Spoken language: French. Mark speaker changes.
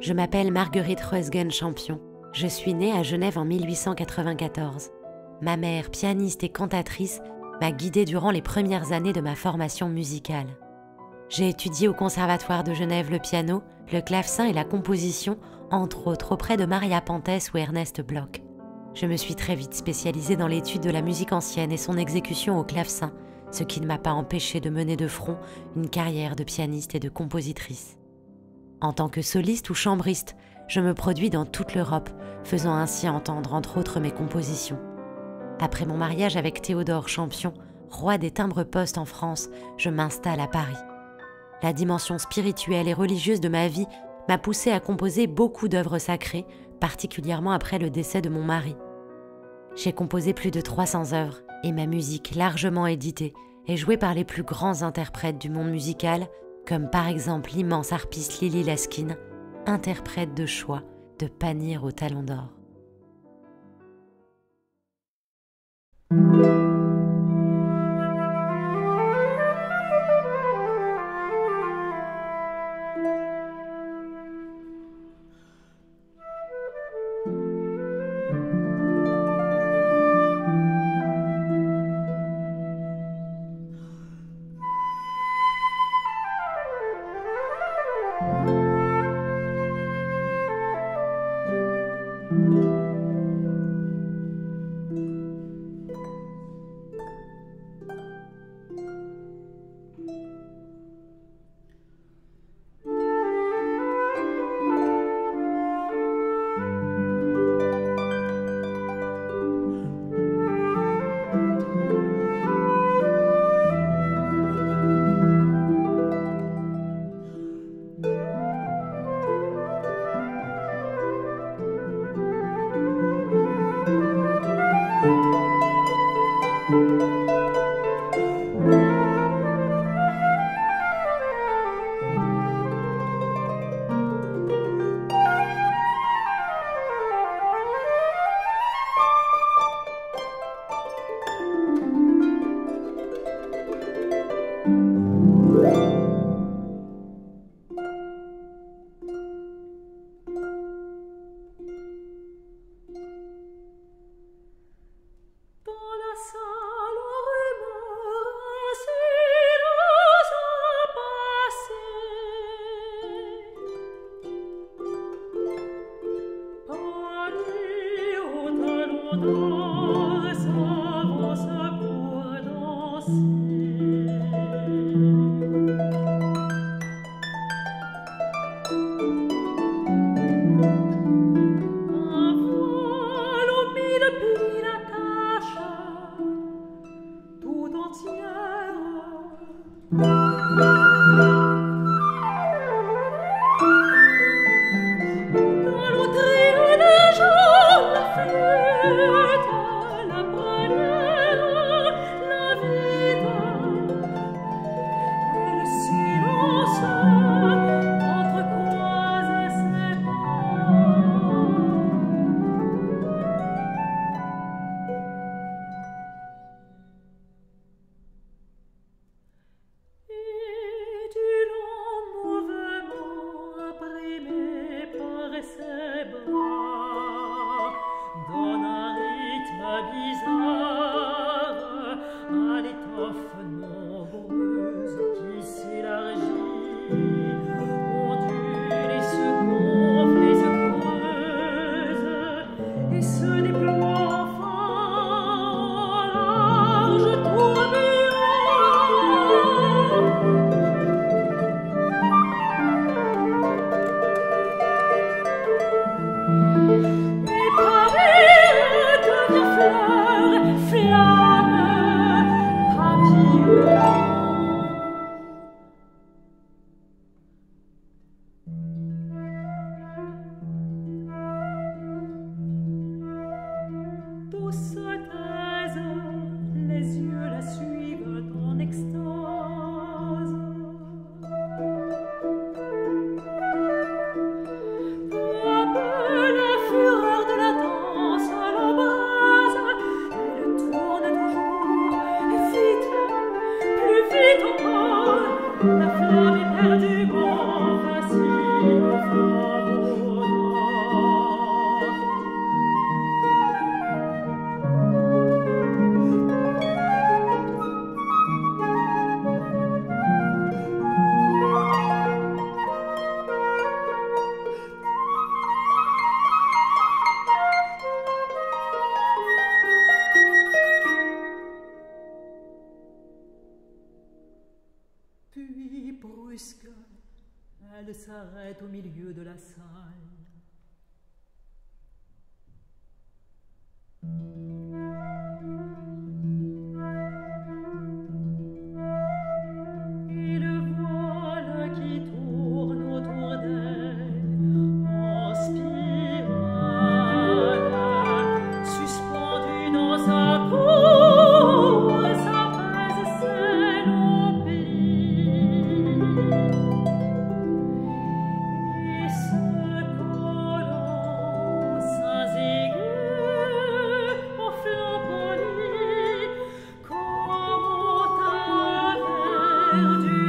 Speaker 1: Je m'appelle Marguerite Reusgen Champion. Je suis née à Genève en 1894. Ma mère, pianiste et cantatrice, m'a guidée durant les premières années de ma formation musicale. J'ai étudié au Conservatoire de Genève le piano, le clavecin et la composition, entre autres auprès de Maria Pantes ou Ernest Bloch. Je me suis très vite spécialisée dans l'étude de la musique ancienne et son exécution au clavecin, ce qui ne m'a pas empêché de mener de front une carrière de pianiste et de compositrice. En tant que soliste ou chambriste, je me produis dans toute l'Europe, faisant ainsi entendre entre autres mes compositions. Après mon mariage avec Théodore Champion, roi des timbres-postes en France, je m'installe à Paris. La dimension spirituelle et religieuse de ma vie m'a poussé à composer beaucoup d'œuvres sacrées, particulièrement après le décès de mon mari. J'ai composé plus de 300 œuvres et ma musique, largement éditée, est jouée par les plus grands interprètes du monde musical, comme par exemple l'immense harpiste Lily Laskin, interprète de choix de Panir au Talon d'Or.
Speaker 2: entière. to the Elle s'arrête au milieu de la salle. child